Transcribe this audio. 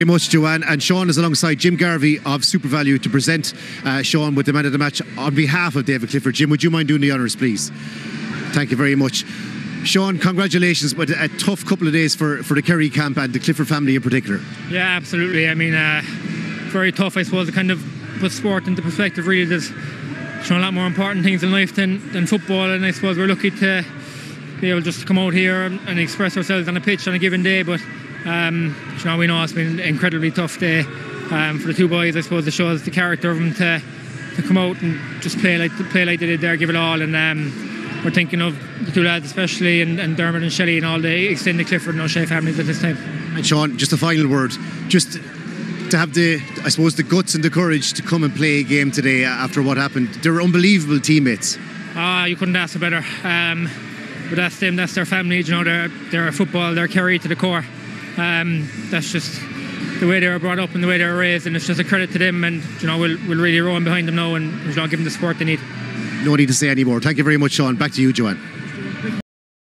very much, Joanne. And Sean is alongside Jim Garvey of SuperValu to present uh, Sean with the man of the match on behalf of David Clifford. Jim, would you mind doing the honours, please? Thank you very much. Sean, congratulations, but a tough couple of days for, for the Kerry camp and the Clifford family in particular. Yeah, absolutely. I mean, uh, very tough, I suppose, to kind of put sport into perspective. Really, there's know, a lot more important things in life than, than football, and I suppose we're lucky to be able just to come out here and, and express ourselves on a pitch on a given day. But um, you know, we know it's been an incredibly tough day um, for the two boys. I suppose it shows the character of them to to come out and just play like play like they did there, give it all, and. Um, we're thinking of the two lads especially and, and Dermot and Shelley and all the extended Clifford and O'Shea families at this time. And Sean, just a final word. Just to have the, I suppose, the guts and the courage to come and play a game today after what happened. They're unbelievable teammates. Ah, you couldn't ask for better. Um, but that's them, that's their family. You know, they're they're football, they're Kerry to the core. Um, that's just the way they were brought up and the way they were raised, and it's just a credit to them. And you know, we'll we'll really row behind them now and you know, give them the support they need no need to say any more. Thank you very much, Sean. Back to you, Joanne.